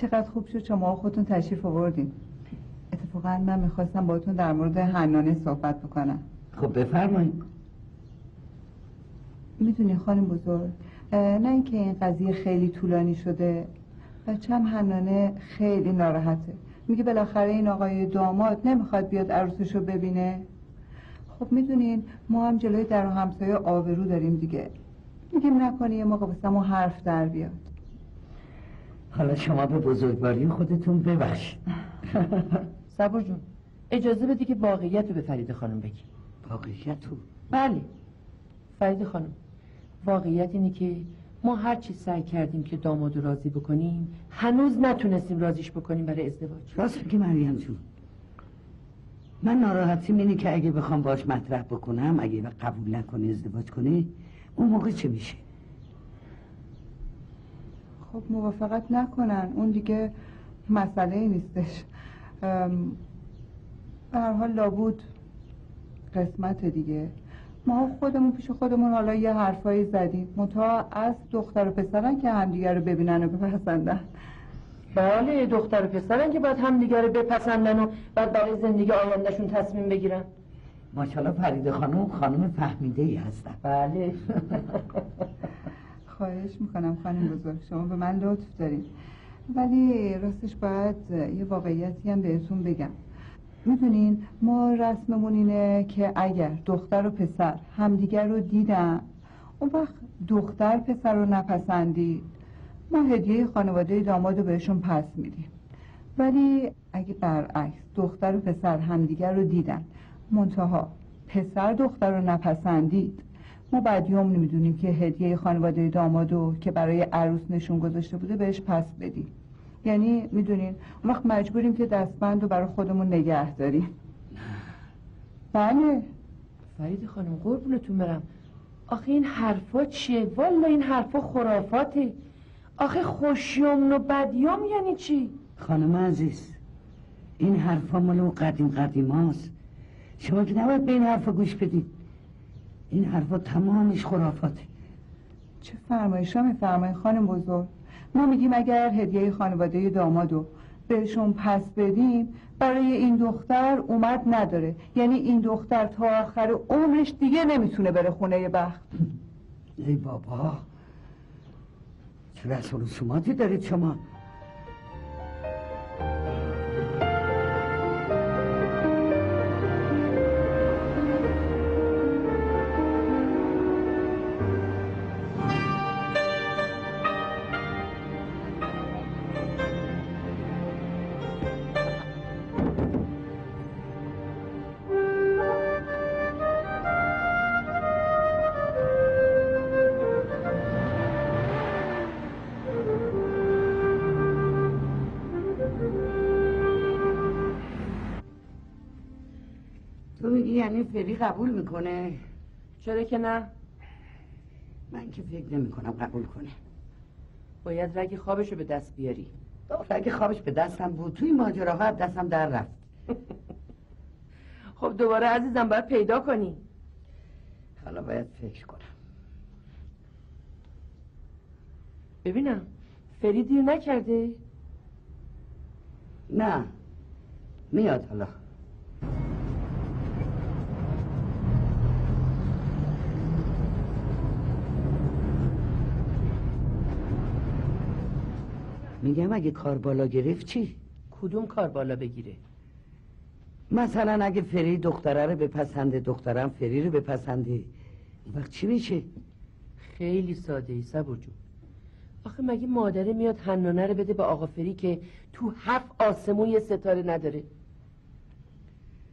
چقدر خوب شد شما خودتون تشریف آوردین. اتفاقا من می‌خواستم باتون در مورد حنانه صحبت بکنم. خب بفرمایید. می‌دونی خانم بزرگ نه اینکه این قضیه خیلی طولانی شده بچم حنانه خیلی ناراحته. میگه بالاخره این آقای داماد نمی‌خواد بیاد عروسش رو ببینه. خب می‌دونین ما هم جلوی در و همسایه آبرو داریم دیگه. میگیم نکنی یه موقع حرف در بیاد. حالا شما به بزرگواری خودتون ببخشید صبر جون اجازه بدی که واقعیت رو به فرید خانم بگی. واقعیت رو؟ بله. فرید خانم واقعیت اینه که ما هر چی سعی کردیم که داماد رو راضی بکنیم هنوز نتونستیم راضیش بکنیم برای ازدواج. راست که مریم جون. من ناراحتیم اینه که اگه بخوام باش مطرح بکنم اگه قبول نکنه ازدواج کنه اون موقع چه میشه؟ خب موافقت نکنن. اون دیگه مسئله ای نیستش به هر حال لابود قسمت دیگه. ما خودمون پیش خودمون حالا یه حرفایی زدیم. منتها از دختر و پسرن که همدیگه رو ببینن و بپسندن. بله دختر و پسرن که باید همدیگه رو بپسندن و بعد برای زندگی آیندهشون تصمیم بگیرن. ماشاءالله فرید خانم خانم فهمیده ای هستن. بله. خواهش می‌کنم خانم بزرگ شما به من لطف دارید. ولی راستش باید یه واقعیتی هم بهتون بگم. می‌دونین ما رسممون اینه که اگر دختر و پسر همدیگر رو دیدن اون وقت دختر پسر رو نپسندید. ما هدیه خانواده داماد رو بهشون پس میدیم. ولی اگه برعکس دختر و پسر همدیگر رو دیدن منتها پسر دختر رو نپسندید. ما بعد یوم نمی‌دونیم که هدیه خانواده دامادو که برای عروس نشون گذاشته بوده بهش پس بدیم یعنی می‌دونین اون وقت مجبوریم که دستبند رو برای خودمون نگه داریم. بله. فرید خانم قربونتون برم. آخه این حرفا چیه؟ والا این حرفا خرافاته. آخه خوشیوم و بدیوم یعنی چی؟ خانم عزیز این حرفا مالو قدیم قدیم هاست شما که نباید به این حرفا گوش بدید. این حرفا تمامش خرافاته. چه فرمایشا میفرمایید خانم بزرگ. ما میگیم اگر هدیه خانواده دامادو بهشون پس بدیم برای این دختر اومد نداره. یعنی این دختر تا آخر عمرش دیگه نمی‌تونه بره خونه بخت. ای بابا چه رسول رسوماتی دارید شما؟ یعنی فری قبول می‌کنه. چرا که نه؟ من که فکر نمی کنم قبول کنه. باید رگ خوابشو به دست بیاری. رگ خوابش به دستم بود. توی ماجراها دستم در رفت. خب دوباره عزیزم باید پیدا کنی. حالا باید فکر کنم. ببینم فری دیر نکرده؟ نه. میاد حالا. میگم اگه کار بالا گرفت چی؟ کدوم کار بالا بگیره؟ مثلا اگه فری دختره رو بپسنده دخترم فری رو بپسنده وقت چی میشه؟ خیلی ساده ای سبو جون آخه مگه مادره میاد حنانه رو بده به آقا فری که تو هفت آسمون یه ستاره نداره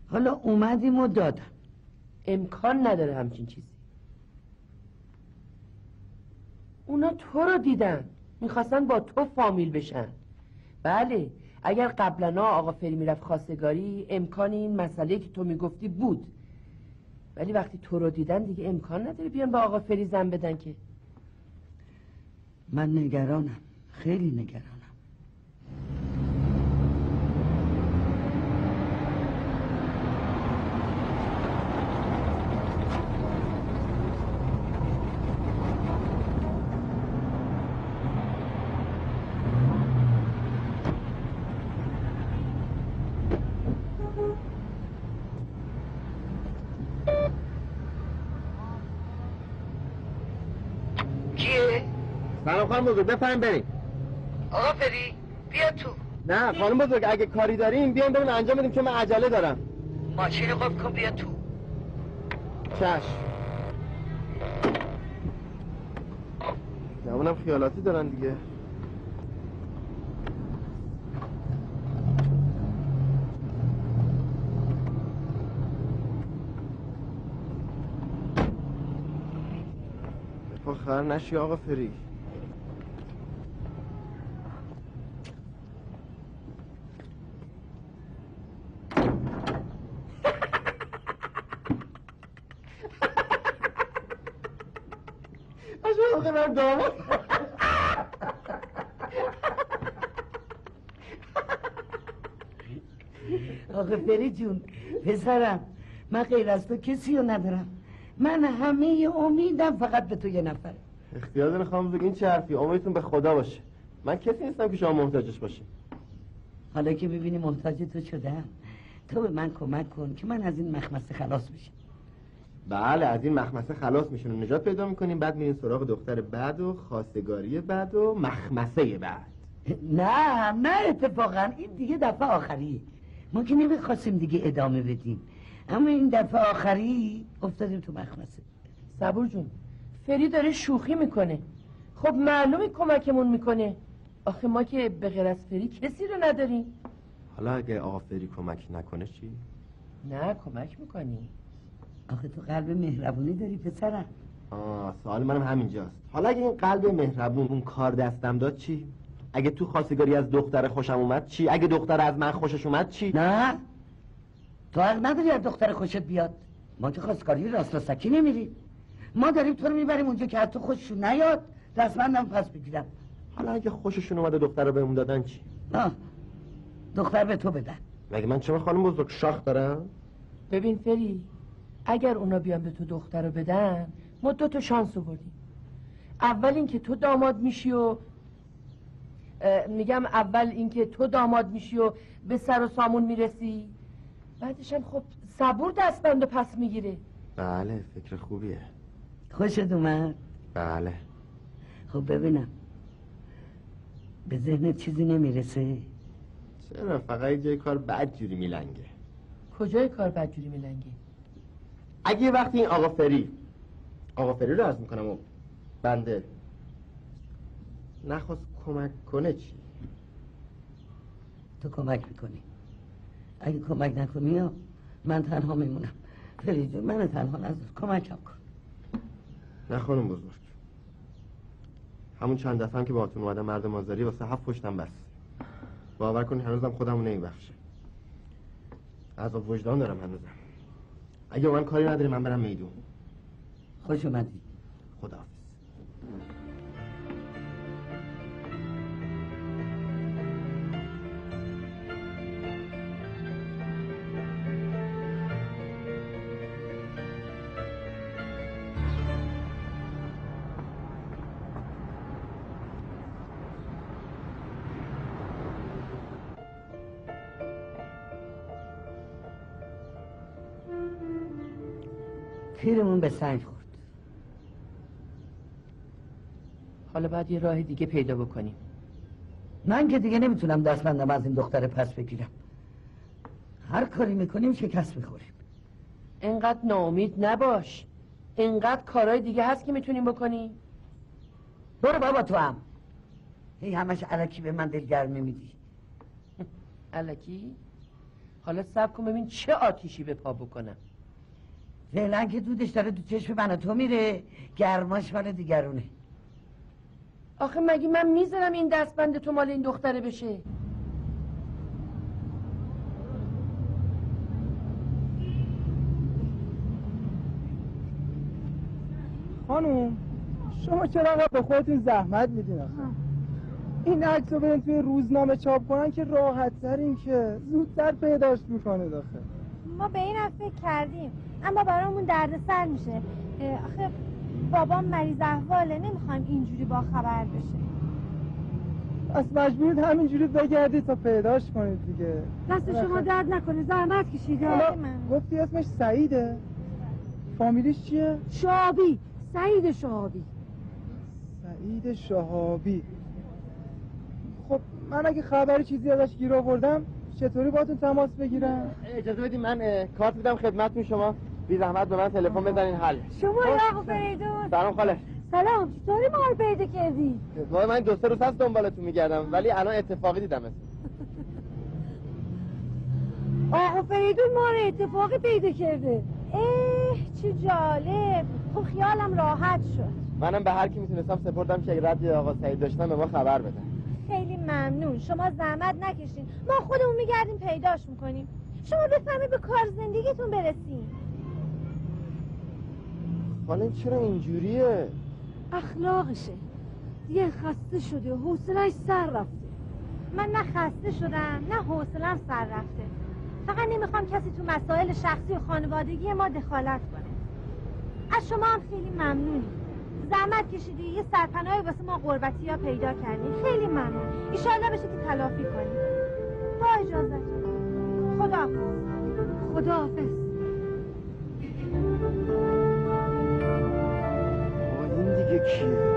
حالا اومدیم و دادم امکان نداره همچین چیزی اونا تو رو دیدن می‌خواستن با تو فامیل بشن. بله اگر قبلا آقا فری می‌رفت خواستگاری امکان این مسئله که تو می‌گفتی بود. ولی وقتی تو رو دیدن دیگه امکان نداره بیان به آقا فری زن بدن که. من نگرانم. خیلی نگرانم سلام خانم بزرگ بفرم بریم. آقا فری بیا تو. نه خانم بزرگ اگه کاری داریم بیایم بریم انجام بدیم که من عجله دارم. ماشین قفل کن بیا تو. چشم. جوانم خیالاتی دارن دیگه. خر نشی آقا فری آقا من داماد آقا فری جون. پسرم من غیر از تو کسی رو ندارم. من همه امیدم فقط به تو یه نفره. اختیار داره خانم بزرگ این چه حرفی؟ امیدتون به خدا باشه. من کسی نیستم که شما محتاجش باشه حالا که ببینی محتاج تو شدم تو به من کمک کن که من از این مخمسه خلاص بشم. بله از این مخمسه خلاص میشون و نجات پیدا می‌کنیم بعد میریم سراغ دختر بعد و خواستگاری بعد و مخمسه بعد نه نه اتفاقا. این دیگه دفعه آخری ما که نمی‌خواستیم دیگه ادامه بدیم. اما این دفعه آخری افتادیم تو مخمسه. صبور جون فری داره شوخی می‌کنه. خب معلومه کمکمون می‌کنه. آخه ما که به غیر از فری کسی رو نداریم. حالا اگه آقا فری کمک نکنه چی؟ نه کمک می‌کنی. آخه تو قلب مهربونی داری پسرم. آه سوال منم همینجاست. حالا اگه این قلب مهربون اون کار دستم داد چی؟ اگه تو خواستگاری از دختر خوشم اومد چی؟ اگه دختر از من خوشش اومد چی؟ نه تو حق نداری از دختر خوشت بیاد ما که خواستگاری راست سکی نمیریم ما داریم تو رو می‌بریم اونجا که حتی خوششون نیاد دستمندم پس بگیرم حالا اگه خوششون اومده دختر رو بهمون دادن چی؟ نه دختر به تو بدن مگه من چه خانم بزرگ شاخ دارم؟ ببین فری اگر اونا بیان به تو دختر رو بدن ما دو تا شانس آوردیم اول اینکه تو داماد میشی و میگم اول اینکه تو داماد میشی و به سر و سامون می‌رسی. بعدش هم خب صبور دستبند و پس می‌گیره بله فکر خوبیه. خوشت اومد؟ بله. خب ببینم. به ذهنت چیزی نمی‌رسه؟ چرا؟ فقط یه جای کار بد جوری میلنگه. کجای کار بدجوری میلنگه اگه یه وقتی این آقا فری آقا فری رو عرض می‌کنم و بنده. نخواست کمک کنه چی؟ تو کمک می‌کنی. اگه کمک نکنی من تنها میمونم. فری جون من تنها نذار کمکم کن. نه خانم بزرگ. همون چند دفعه هم که باهاتون اومدم مرد مازاری واسه هفت پشتم بس. باور کنی هنوزم خودمو نمیبخشه عذاب وجدان دارم هنوزم. اگه من کاری نداری من برم میدون. خوش اومدی. خداحافظ. تیرمون به سنگ خورد. حالا باید یه راه دیگه پیدا بکنیم. من که دیگه نمی‌تونم دستبندم از این دختر پس بگیرم. هر کاری می‌کنیم شکست می‌خوریم. انقدر ناامید نباش. انقدر کارهای دیگه هست که می‌تونیم بکنیم. برو بابا تو هم. هی همش علکی به من دلگرمی میدی الکی؟ حالا سب کن ببین چه آتیشی به پا بکنم. فعلا که دودش داره تو چشم من و تو میره. گرماش مال دیگرونه. آخه مگه من می‌ذارم این دستبند تو مال این دختره بشه؟ خانوم شما چرا انقدر به خودتون زحمت میدین آخه؟ این عکس رو برین توی روزنامه چاپ کنن که راحت ترین که زودتر پیداش می‌کنه داخل ما به این فکر کردیم. اما برامون دردسر میشه. آخه بابام مریض احواله نمی‌خوایم اینجوری با خبر بشه. پس مجبورید همینجوری بگردید تا پیداش کنید دیگه. دست شما درد نکنه زحمت کشیده حالا گفتی اسمش سعیده. فامیلیش چیه؟ شعابی. سعید شعابی. سعید شهابی خب من اگه خبری چیزی ازش گیر آوردم چطوری باتون تماس بگیرم؟ اجازه بدید من کارت میدم خدمتتون شما. بی زحمت به من تلفن بزنین حل. شما خب. یا آقا فریدون. سلام خاله سلام. چطوری ما رو پیدا کردی؟ وای من دو سه روز هست دنبالتون میگردم ولی الان اتفاقی دیدم آقا فریدون ما رو اتفاقی پیدا کرده. اه چه جالب. خب خیالم راحت شد. منم به هر کی می‌تونستم سپردم که اگه رد آقا سعید داشتم به ما خبر بده. خیلی ممنون. شما زحمت نکشین. ما خودمون میگردیم پیداش می‌کنیم. شما بفهمید به کار زندگیتون برسین حالا این چرا اینجوریه؟ اخلاقشه. دیگه خسته شده و حوصلش سر رفته. من نه خسته شدم نه حوصلم سر رفته. فقط نمی‌خوام کسی تو مسائل شخصی و خانوادگی ما دخالت کنه. از شما هم خیلی ممنونی زحمت کشیدی یه سرپناهی واسه ما قربتی ها پیدا کردی. خیلی ممنون. ایشالله بشه که تلافی کنی. با اجازت. خدا خدا حافظ این دیگه کیه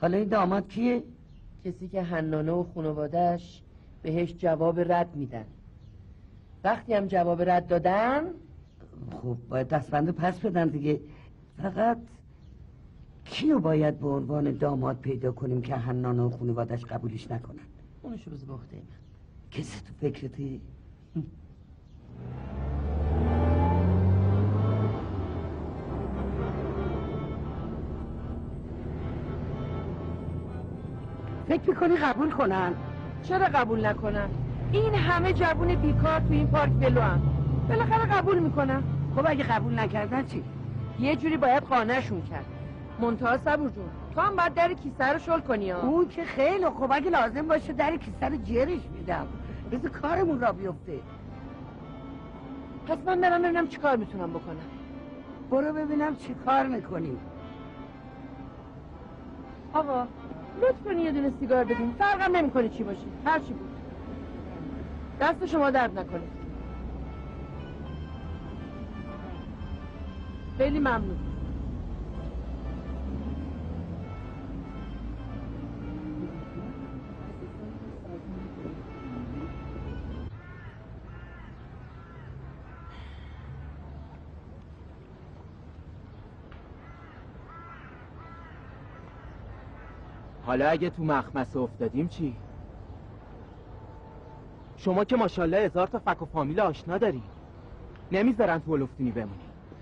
حالا این داماد کیه؟ کسی که حنانه و خانوادش بهش جواب رد میدن وقتی هم جواب رد دادن خب باید دستبند پس بدن دیگه فقط کیو باید به عنوان داماد پیدا کنیم که حنانه و خانوادش قبولش نکنن اونشو به عهده من کسی تو فکرتی؟ فکر می‌کنی قبول کنن؟ چرا قبول نکنم؟ این همه جوون بیکار تو این پارک ولو هم. بالاخره قبول می‌کنم. خب اگه قبول نکردن چی؟ یه جوری باید قانعشون کرد. منتها صبور جون تو هم باید در کیسه رو شل کنی ها. اون که خیلی خوب اگه لازم باشه در کیسه رو جرش میدم. بذار کارمون را بیفته. پس من برم ببینم چی کار می‌تونم بکنم. برو ببینم چی کار می‌کنی. آقا لطف کنی یه دونه سیگار بدین. فرقم نمی‌کنه چی باشه. هر چی بود. دست شما درد نکنه. خیلی ممنون. حالا اگه تو مخمسه افتادیم چی؟ شما که ماشاءالله هزار تا فک و فامیل آشنا داری نمی‌ذارن تو لفتونی بمونی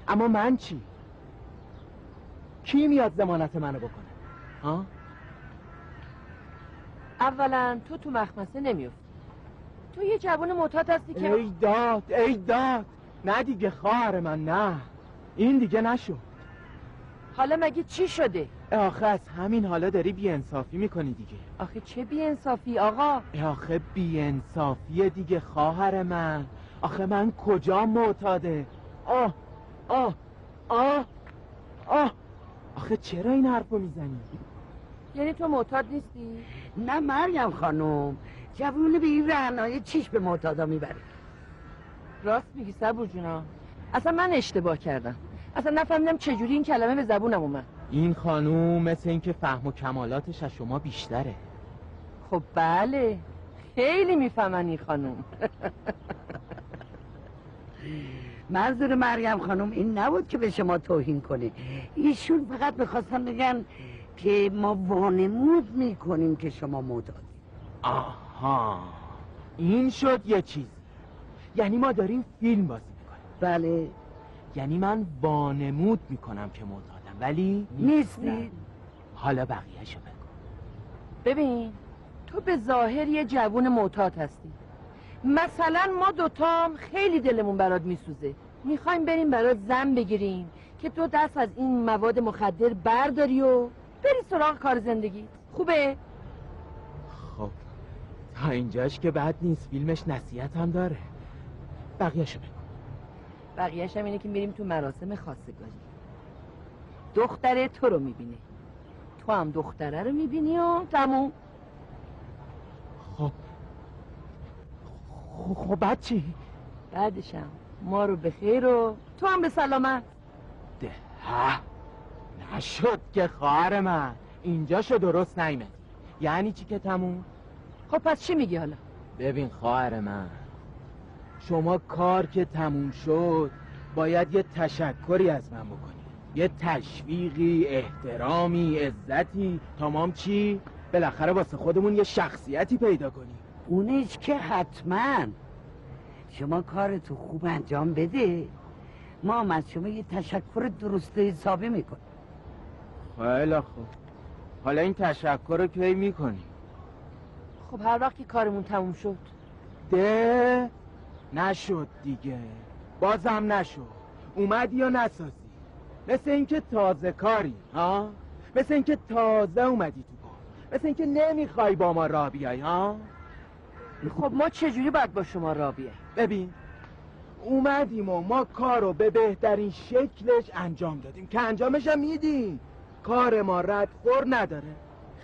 اما من چی؟ کی میاد زمانت منو بکنه؟ ها؟ اولا تو تو مخمسه نمیافتی تو یه جوان معتاد هستی که ای داد ای داد نه دیگه خواهر من نه این دیگه نشو حالا مگه چی شده آخه از همین حالا داری بیانصافی می‌کنی دیگه. آخه چه بیانصافی آقا؟ آخه بیانصافیه دیگه خواهر من. آخه من کجا معتاده؟ آه آه آه آه. آخه چرا این حرفو می‌زنی؟ یعنی تو معتاد نیستی؟ نه مریم خانم جوونه به این رعنای چیش به معتادا می‌بره. راست میگی صبور جونا. اصلا من اشتباه کردم. اصلا نفهمیدم چجوری این کلمه به زبونم اومد. این خانوم مثل اینکه فهم و کمالاتش از شما بیشتره. خب بله خیلی می‌فهمن این خانوم. منظور مریم خانم این نبود که به شما توهین کنه. ایشون فقط می‌خواستن بگن که ما وانمود می‌کنیم که شما معتادی آها این شد یه چیز. یعنی ما داریم فیلم بازی می‌کنیم. بله. یعنی من وانمود می‌کنم که معتادم ولی نیستی حالا بقیهشو بگو. ببین تو به ظاهر یه جوون معتاد هستی. مثلا ما دوتام خیلی دلمون برات میسوزه. می‌خوایم بریم برات زن بگیریم که تو دست از این مواد مخدر برداری و بری سراغ کار زندگی. خوبه؟ خب تا اینجاش که بد نیست فیلمش نصیحت هم داره. بقیهشو بگو. بقیهش هم اینه که میریم تو مراسم خواستگاری دختره تو رو می‌بینه تو هم دختره رو می‌بینی و تموم. خب. خب, خب بعد چی؟ بعدشم ما رو به خیر و تو هم به سلامت. ها. نشد که خواهر من. اینجاشو درست نیمدی یعنی چی که تموم؟ خب پس چی میگی حالا؟ ببین خواهر من. شما کار که تموم شد باید یه تشکری از من بکنی. یه تشویقی احترامی عزتی. تمام چی؟ بالاخره واسه خودمون یه شخصیتی پیدا کنیم. اونش که حتما. شما کارتو خوب انجام بده. ما هم از شما یه تشکر درست حسابی می‌کنیم. خیلی خوب. حالا این تشکر رو کی می‌کنیم خب هر وقت که کارمون تموم شد. ده؟ نشد دیگه. بازم نشد. اومدی یا نسازی؟ مثل اینکه تازه کاری ها؟ مثل اینکه تازه اومدی تو کار. مثل اینکه نمی‌خوای با ما را بیای ها؟ خب ما چجوری باید با شما را بیاییم ببین اومدیم و ما کار رو به بهترین شکلش انجام دادیم. که انجامش هم میدیم. کار ما ردخور نداره.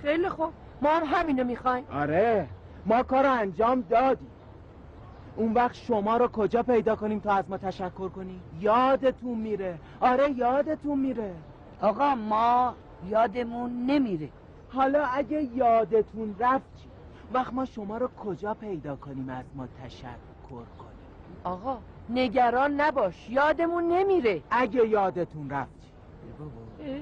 خیلی خوب. ما هم همینو می‌خوایم. آره ما کار رو انجام دادیم. اون وقت شما رو کجا پیدا کنیم تا از ما تشکر کنیم یادتون میره. آره یادتون میره. آقا ما یادمون نمیره. حالا اگه یادتون رفت چی؟ وقت ما شما رو کجا پیدا کنیم از ما تشکر کنیم؟ آقا نگران نباش. یادمون نمیره. اگه یادتون رفت چی؟ اه،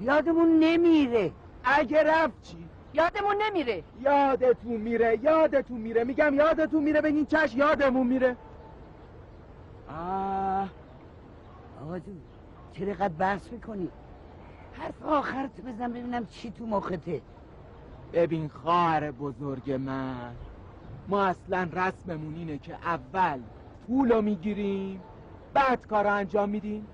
یادمون نمیره. اگه رفت چی؟ یادمون نمیره. یادتون میره یادتون میره. میگم یادتون میره بگین چش یادمون میره. آه. آقا جون چرا قد بحث می‌کنی؟ حرف آخرت بزن ببینم چی تو مخته. ببین خواهر بزرگ من ما اصلا رسممون اینه که اول پولو می‌گیریم بعد کار رو انجام میدیم.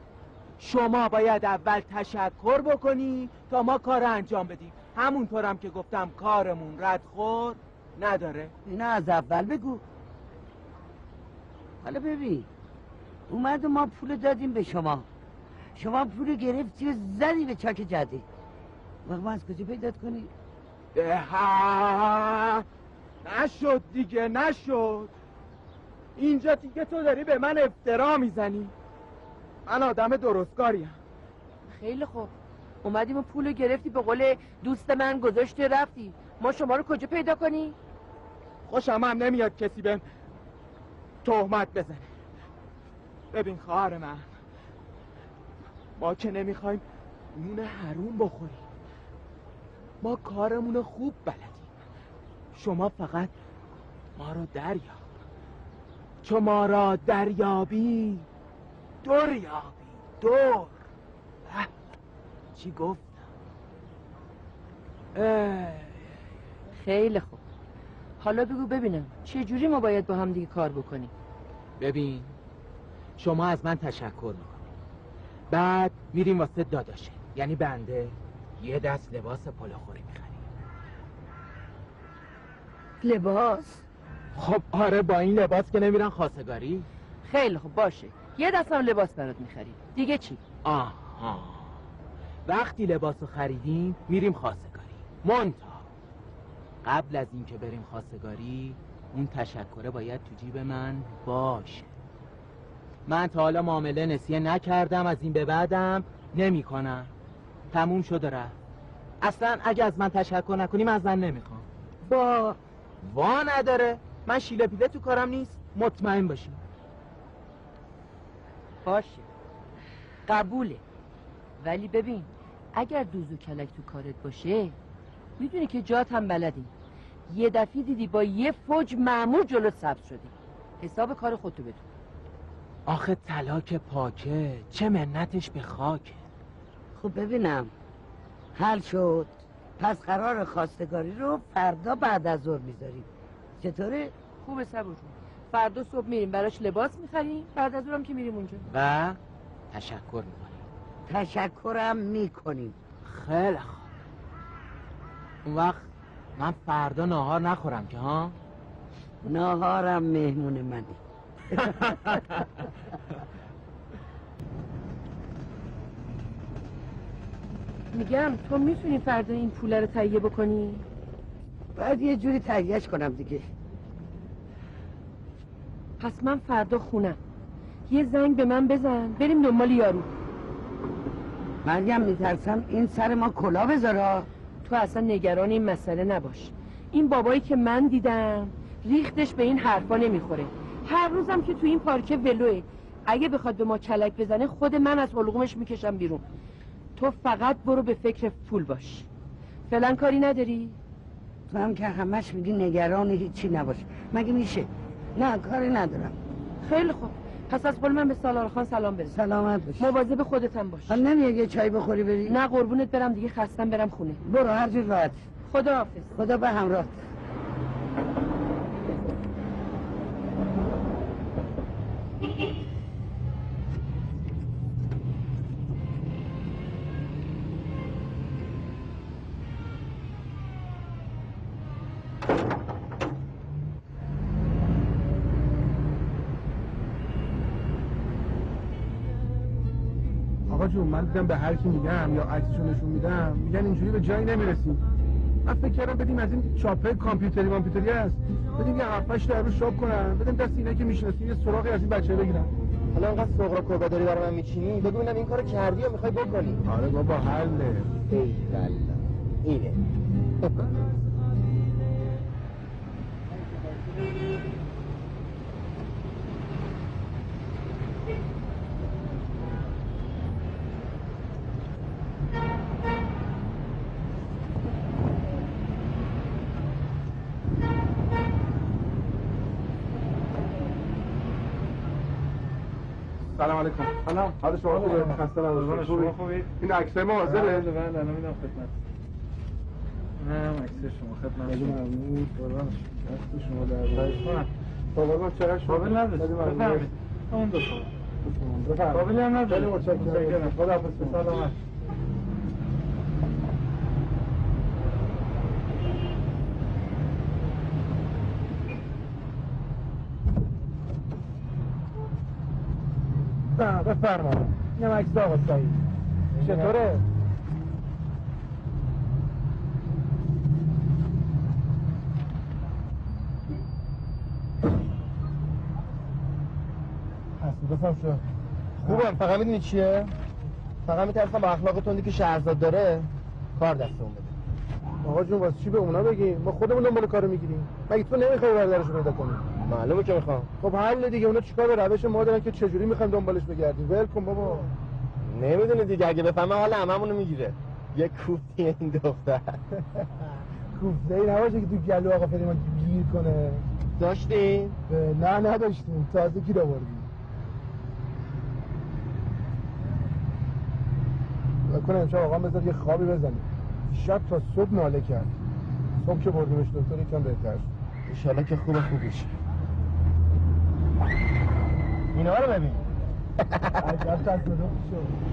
شما باید اول تشکر بکنی تا ما کار انجام بدیم. همونطورم که گفتم کارمون ردخور نداره. اینا از اول بگو. حالا ببین اومد و ما پول دادیم به شما. شما پول گرفتی و زدی به چاک جدی وقت ما از کجا پیدا کنی؟ اه، نشد دیگه نشد. اینجا دیگه تو داری به من افترا می‌زنی. من آدم درستکاریم. خیلی خوب. اومدیم و پولو گرفتی به قول دوست من گذاشتی رفتی. ما شما رو کجا پیدا کنی؟ خوشم هم نمیاد کسی به تهمت بزنه. ببین خواهر من ما که نمی‌خوایم نون حروم بخوریم. ما کارمون رو خوب بلدیم. شما فقط ما رو دریاب. چون ما را دریابی دور یابی دور. چی گفتم؟ اه. خیلی خوب. حالا بگو ببینم چه جوری ما باید با هم دیگه کار بکنیم؟ ببین شما از من تشکر می‌کنی. بعد میریم واسه داداشه یعنی بنده یه دست لباس پلوخوری می‌خریم. لباس؟ خب آره با این لباس که نمیرن خواستگاری خیلی خوب باشه. یه دستم لباس برات می‌خریم. دیگه چی؟ آها. وقتی لباس رو خریدیم میریم خواستگاری. مونتا. قبل از اینکه بریم خواستگاری اون تشکره باید تو جیب من باشه. من تا حالا معامله نسیه نکردم از این به بعدم نمی کنم تموم شده رفت. اصلا اگه از من تشکر نکنی من از من نمی‌خوام. با وا نداره. من شیله پیله تو کارم نیست. مطمئن باشی باشه. قبوله. ولی ببین اگر دوز و کلک تو کارت باشه می‌دونی که جات هم بلدی. یه دفعه دیدی با یه فوج معمور جلو سبز شدی. حساب کار خودتو بدون آخه طلاک پاکه چه منتش به خاکه خب ببینم. حل شد. پس قرار خواستگاری رو فردا بعد از ظهر می‌ذاریم چطوره؟ خوبه صبر جون فردا صبح میریم. براش لباس می‌خریم. بعد از اونم که میریم اونجا. و تشکر می‌کنیم تشکرم می‌کنیم. خیلی خوب. اون وقت من فردا ناهار نخورم که ها؟ ناهارم مهمون منی. میگم تو می‌تونی فردا این پول رو تهیه بکنی؟ باید یه جوری تهیهش کنم دیگه. پس من فردا خونم. یه زنگ به من بزن. بریم دنبال یارو. مریم میترسم این سر ما کلا بذاره. تو اصلا نگران این مسئله نباش. این بابایی که من دیدم ریختش به این حرفا نمی‌خوره. هر روزم که تو این پارکه ولوه اگه بخواد به ما کلک بزنه خود من از حلقومش می‌کشم بیرون. تو فقط برو به فکر پول باش. فعلا کاری نداری؟ تو هم که همش میگی نگران هیچی نباش. مگه میشه؟ نه کاری ندارم. خیلی خوب. پس از قول من به سالار خان سلام برس سلامت باش مواظب خودت هم باش. حال نمیای یه چای بخوری بری؟ نه قربونت برم دیگه خستم برم خونه. برو هر جور راحت. خدا حافظ خدا به همراه من دیدم به هر کی میگم یا عکسشو نشون میدم میگن اینجوری به جایی نمی‌رسیم. من فکر کردم بدیم از این چاپه کامپیوتری کامپیوتری هست بدیم یه هفتش تا روز شاپ کنن بدیم دست اینا که می‌شناسیم یه سراغی از این بچه بگیرن. حالا انقدر سغرا کبا داری برای من میچینی؟ بگو ببینم این کارو کردی یا می‌خوای بکنی؟ آره بابا حله ای اینه سلام علیکم. سلام. حال شما خوبه؟ خسته نباشید. شما خوبید؟ این عکسای ما حاضره؟ بله بله الان میدم خدمت. نه عکس شما خدمت شما. ممنون. قربان شما. در خواهش. تا قربان چقدر شما قابل نداشت. بفرمایید. اون دو بفرمایید. قابلی هم خیلی متشکرم. خدا حافظ سلامت. نه بفرمایید اینم عکس آقا سعید چطوره؟ حسودتم شد. خوبم. فقط می‌دونی چیه؟ فقط میترسم با اخلاق تندی که شهرزاد داره کار دستمون بده. آقا جون واسه چی به اونا بگیم؟ ما خودمون دنبال کارو می‌گیریم. مگه تو نمی‌خوای برادرشو پیدا کنی؟ معلومه که می‌خوام. خب حل دیگه اونا چیکار به روش ما دارن که چجوری می‌خوایم دنبالش بگردیم؟ ول کن بابا. نمی‌دونه دیگه اگه بفهمه حال هممونو می‌گیره. یه کوفتی این دختر. کوفته ای نباشه که تو گلو آقا فریما گیر کنه. داشتین؟ اه، نه نداشتیم. تازه گیر آوردیم. کنه امشب آقا بذار یه خوابی بزنیم. شب تا صبح ناله کرد. صبح که بردیمش دکتر یکم بهتر شد. انشالله که خوب خوب بشه اینا رو ببین عجب تصادف شد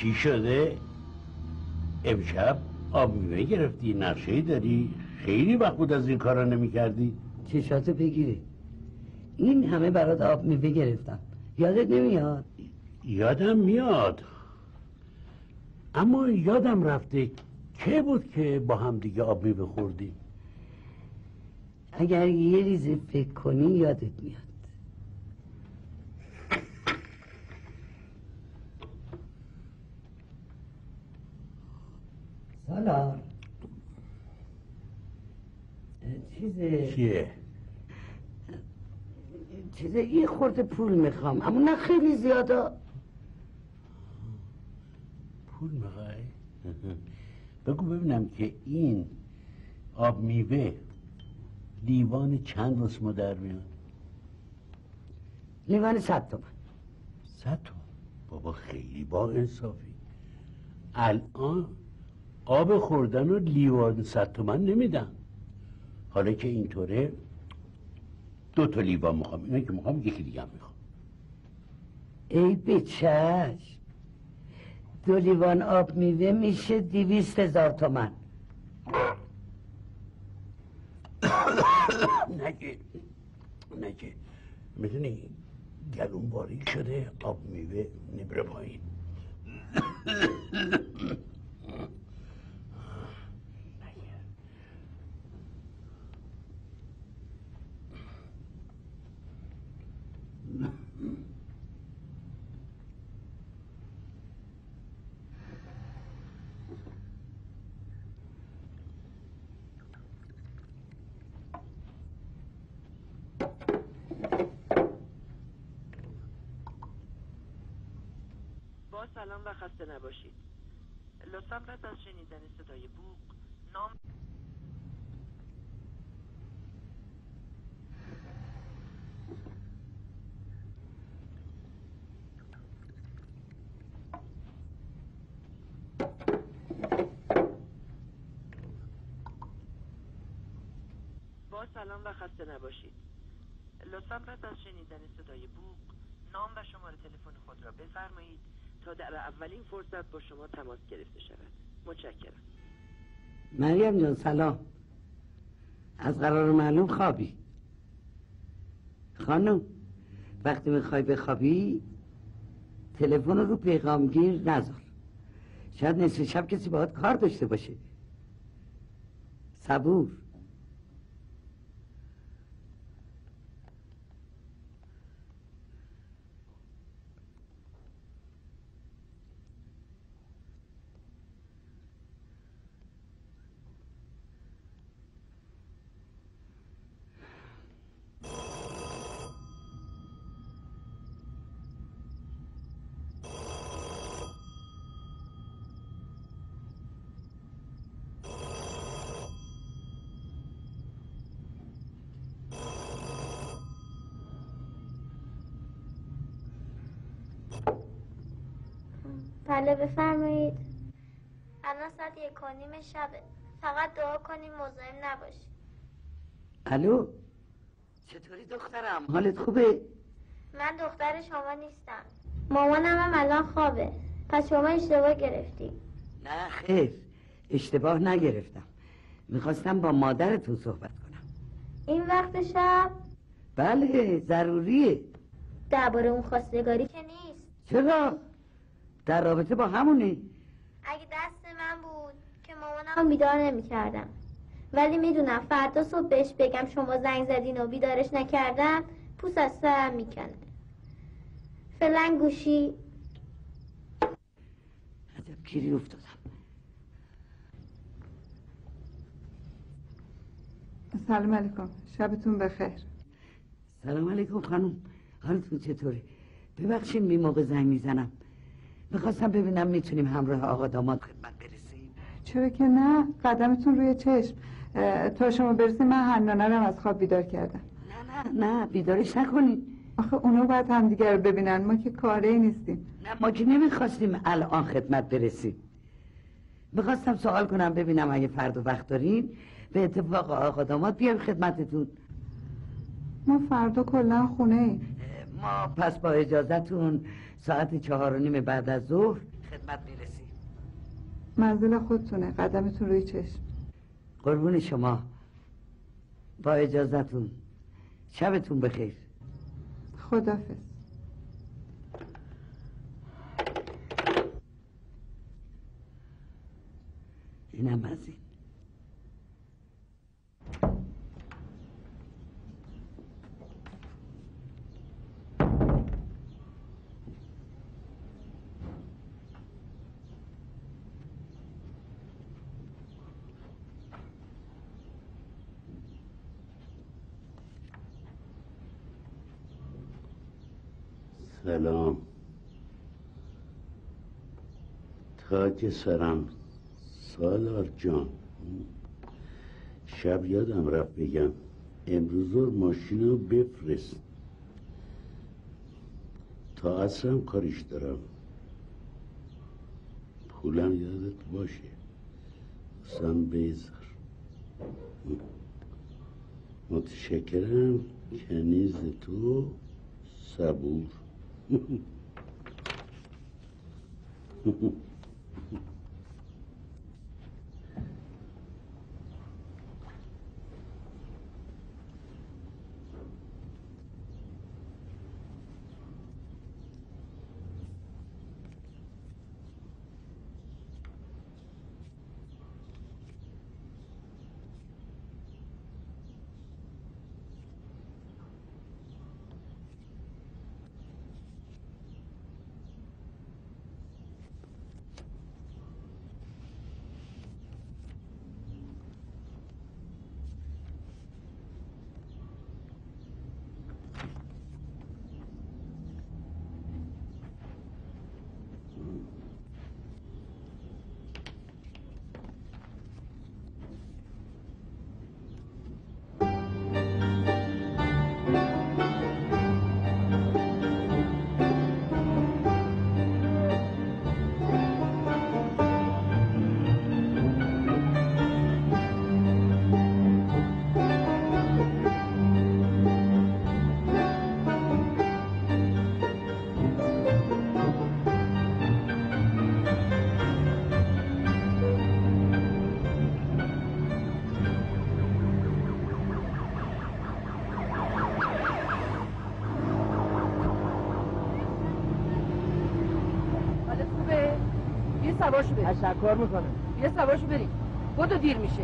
چی شده؟ امشب آب میوه گرفتی نقشه داری؟ خیلی وقت بود از این کارا نمی کردی؟ چشاتو بگیری این همه برات آب میوه گرفتم یادت نمیاد یادم میاد اما یادم رفته که بود که با هم دیگه آب میوه خوردیم اگر یه ریزه فکر کنی یادت میاد سالار چیزه چیه؟ چیزه یه خورده پول می‌خوام اما نه خیلی زیاده پول می‌خوای؟ بگو ببینم که این آب میوه لیوان چند رسمو در میاد؟ لیوان صد تومن. صد تومن؟ بابا خیلی با انصافی. الان آب خوردن رو لیوان صد تومن نمیدن حالا که اینطوره دو تا لیوان می‌خوام. اینا که می‌خوام یکی دیگه هم می‌خوام. ای به چشم دو لیوان آب میوه میشه دیویست هزار تومن. نگه نگه می‌دونی گلون باریک شده آب میوه نبره پایین با سلام و خسته نباشید. لطفا پس از شنیدن صدای بوق نام با سلام و خسته نباشید. لطفا پس از شنیدن صدای بوق نام و شماره تلفن خود را بفرمایید. تا در اولین فرصت با شما تماس گرفته شود. متشکرم. مریم جان سلام. از قرار معلوم خوابی. خانم وقتی می‌خوای بخوابی تلفن رو پیغامگیر نذار. شاید نصف شب کسی باید کار داشته باشه. صبور بله بفرمایید الان ساعت یک و نیم شبه فقط دعا کنیم مزاحم نباشید الو؟ چطوری دخترم؟ حالت خوبه؟ من دختر شما نیستم. مامانم هم الان خوابه. پس شما اشتباه گرفتی. نه خیر. اشتباه نگرفتم. می‌خواستم با مادرتون صحبت کنم. این وقت شب؟ بله ضروریه. درباره اون خواستگاری که نیست. چرا؟ در رابطه با همونه اگه دست من بود رو بیدار نمی‌کردم. ولی می‌دونم فردا صبح بهش بگم شما زنگ زدین و بیدارش نکردم پوست از سرم می‌کنه فعلا گوشی عجب گیری افتادم. سلام علیکم. شبتون بخیر. سلام علیکم خانم. حالتون چطوره؟ ببخشید بی موقع زنگ می‌زنم. می‌خواستم ببینم می‌تونیم همراه آقا داماد خدمت برسیم. چرا که نه؟ قدمتون روی چشم. تا شما برسید من حنانه رو از خواب بیدار کردم. نه نه نه بیدارش نکنین آخه اونا باید همدیگه رو ببینن. ما که کاره ای نیستیم. نه ما که نمی‌خواستیم الان خدمت برسیم. می‌خواستم سوال کنم ببینم اگه فردا وقت دارین به اتفاق آقا داماد بیایم خدمتتون. ما فردا کلا خونه ایم ما پس با اجازتون ساعت چهار و نیم بعد از ظهر خدمت می‌رسیم. منزل خودتونه قدمتون روی چشم. قربون شما. با اجازتون. شبتون بخیر. خدافز اینم از این. سلام. تاج سرم سالار جان. شب یادم رفت بگم امروز ماشین رو بفرست. تا اصرم کاریش دارم. پولم یادت باشه. سم بیزار. متشکرم. کنیز تو صبور. Mm-hmm. تشکر می‌کنم یه سوارشو بریم. بدو دیر میشه.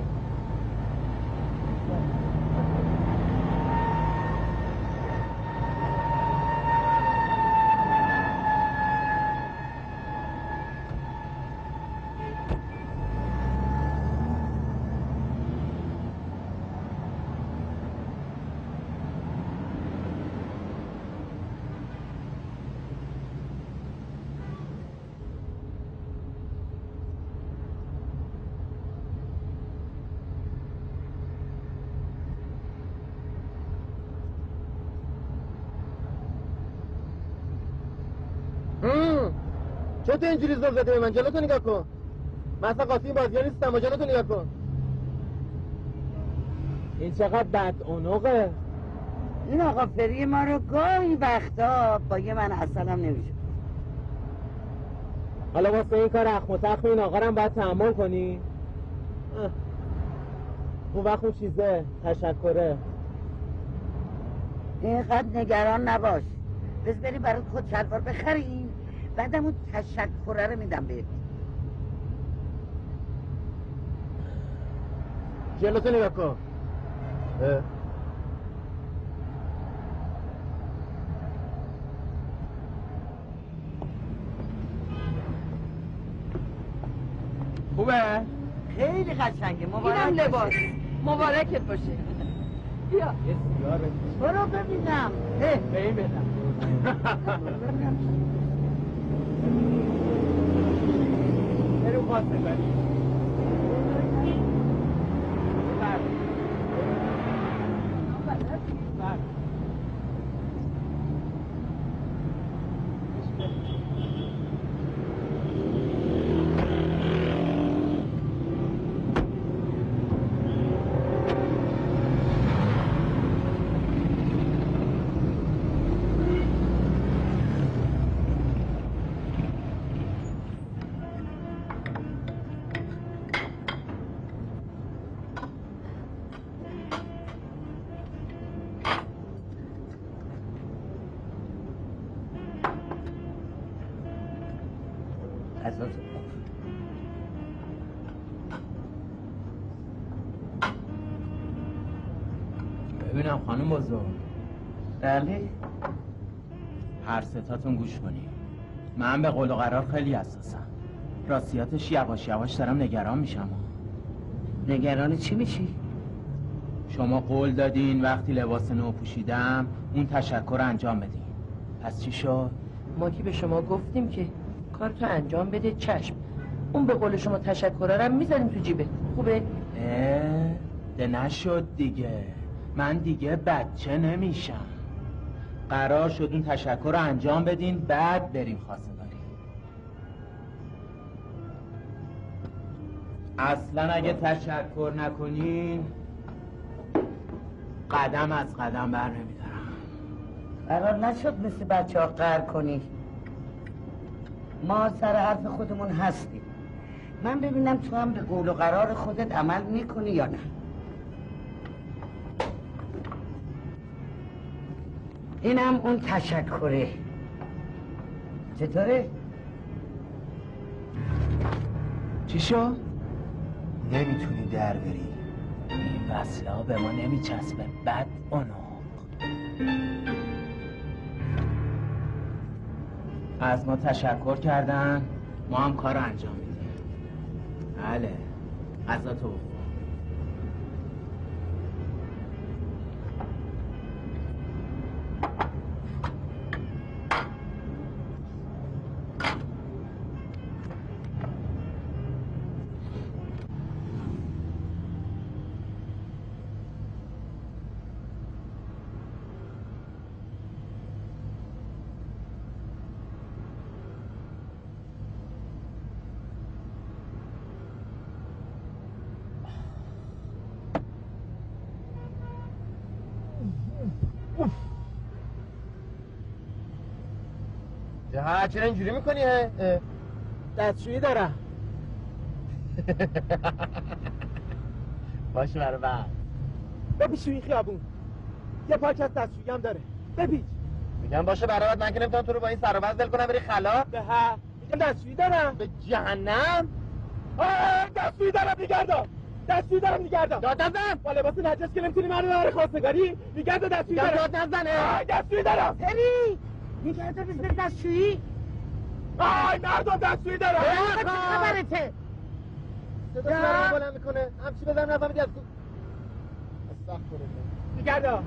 چه تو اینجوری زل زده به من؟ جلوتو نگاه کن. من اصلا قاطی این بازی‌ها نیستم و جلوتو نگاه کن. این چقدر بد اونوقه این آقا فری ما رو گاهی وقتا با یه من اصلا هم نمیشه. حالا واسه این کار اخم و تخم این آقا رو هم باید تحمل کنی؟ اه. اون وقت اون چیزه تشکره. اینقدر نگران نباش. بس بری برای خود شلوار بخریم. بعدم اون تشکره رو میدم بهت جلوتو نگاه کن. خوبه؟ خیلی قشنگه اینم مبارک لباس باشه. مبارکت باشه بیا یه سیگار بکش. برو ببینم اه، به این بدم برو خواستگاری خانم بزرگ. بله. هر ستاتون گوش کنی من به قول و قرار خیلی حساسم. راستیاتش یواش یواش دارم نگران میشم. نگران چی میشی؟ شما قول دادین وقتی لباس نو پوشیدم اون تشکر انجام بدین. پس چی شد؟ ما که به شما گفتیم که کارتو انجام بده چشم. اون به قول شما تشکره رو می‌ذاریم تو جیبه. خوبه؟ اه ده نشد دیگه. من دیگه بچه نمیشم. قرار شد اون تشکر رو انجام بدین بعد بریم خواستگاری. اصلا اگه تشکر نکنین قدم از قدم بر نمیدارم. قرار نشد مثل بچه ها قهر کنی. ما سر حرف خودمون هستیم. من ببینم تو هم به قول و قرار خودت عمل می‌کنی یا نه. اینم اون تشکره. چطوره؟ چی شد؟ نمی‌تونی در بری. این وصله به ما نمیچسبه. بد اونو. از ما تشکر کردن. ما هم کار انجام میدیم. بله. غذا تو ها چرا اینجوری می‌کنی. دستشویی دارم. باشه برای بعد بپیش تو این خیابون. یه پاک از دستشویی هم داره. بپیچ میگم باشه برای بعد من که نمی‌تونم تو رو با این سر و ول کنم بری خلا. به ها میگم دستشویی دارم. به جهنم؟ آه دستشویی دارم نگردم دستشویی دارم نگردم داد نزن. با لباس نجس که نمی‌تونی منو ببری خواستگاری نگرد دستشویی دارم. داد نزنه. آه دستشویی دارم. پری نگرده بزن دستشویی؟ آی مردم دستشویی دارم چه خبرته. صدا سرم بلند می‌کنه. همچی بزنم نفهمیدی از کو استغفر الله. نگردم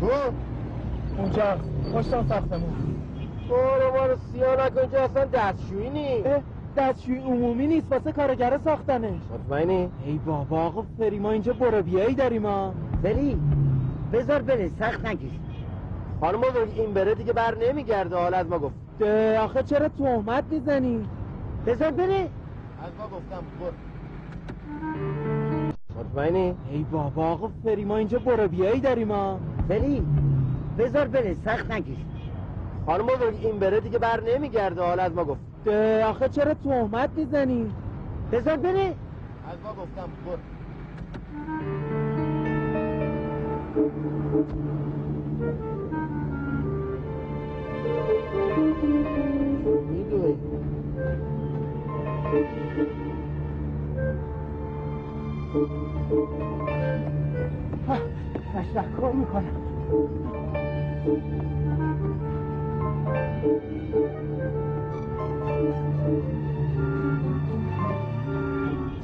کو؟ اونجا پشت ساختمون برو ما رو سیاه نکن که اصلا دستشویی نی. اه، دستشویی عمومی نیست واسه کارگره ساختنش. مطمئنی؟ ای بابا آقا فری ما اینجا برو بیایی داریم ها پری بذار بره سخت نگیر خانم بزرگ این بره دیگه بر نمیگرده حالا از ما گفت. ده، آخه چرا تهمت می‌زنی؟ بذار بره. از ما گفتم برو. مطمئنی؟ ای بابا آقا فری ما اینجا برو بیایی داریم ها پری بذار بره سخت نگیر خانم بزرگ این بره دیگه بر نمیگرده. حالا از ما گفت. آخه چرا تهمت می‌زنی؟ بذار بره از ما گفتم برو. میدوی تشکر می‌کنم.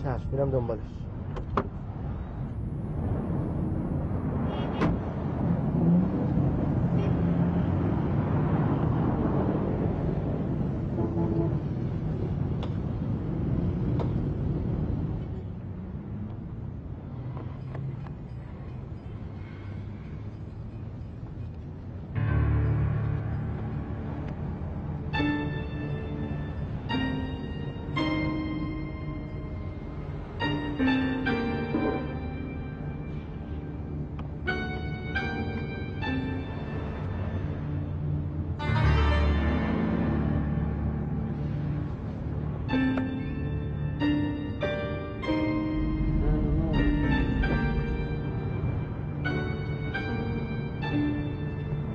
چشم میرم دنبالش.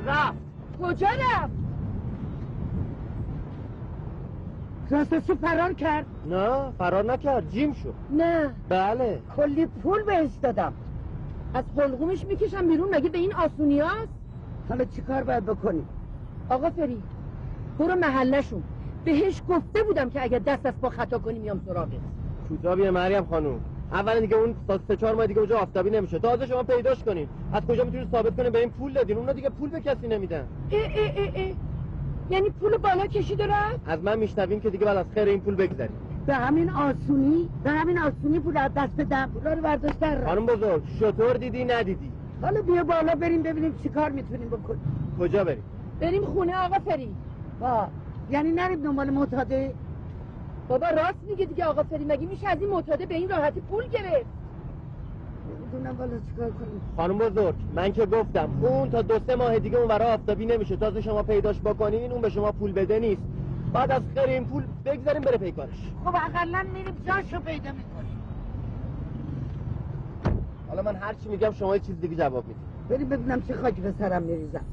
رفت. کجا رفت؟ راستشو فرار کرد. نه فرار نکرد. جیم شد. نه. بله. کلی پول بهش دادم. از حلقومش می‌کشم بیرون. مگه به این آسونی هست حالا چیکار باید بکنی آقا فری برو محلشون بهش گفته بودم که اگر دست از پا خطا کنی میام سراغت. بیا مریم خانوم اولا دیگه اون تا سه چهار ماه دیگه اونجا آفتابی نمیشه. تازه شما پیداش کنین. از کجا می‌تونید ثابت کنین؟ به این پول دادین. اونا دیگه پول به کسی نمیدن. اه اه اه اه. یعنی پول بالا کشید و رفت؟ از من میشنویم که دیگه بعد از خیر این پول بگذریم به همین آسونی به همین آسونی پول از دست بدم پولا رو برداشتن. خانم بزرگ شطور دیدی ندیدی؟ حالا بیا بالا بریم ببینیم چی کار می‌تونیم بکنیم. کجا بریم؟ بریم خونه آقا فری با یعنی نریم دنبال معتاده؟ بابا راست میگه دیگه آقا فری مگه میشه از این معتاده به این راحتی پول گرفت؟ نمی‌دونم بالا چیکار کنیم. خانم بزرگ من که گفتم اون تا دو سه ماه دیگه اون ورا آفتابی نمیشه. تازه شما پیداش بکنین اون به شما پول بده نیست. بعد از خیر این پول بگذاریم بره پیکارش. خب اقلا میریم جاشو پیدا می‌کنیم. حالا من هر چی میگم شما یه چیز دیگه جواب می‌دید. بریم ببینم چه خاکی به سرم میریزم.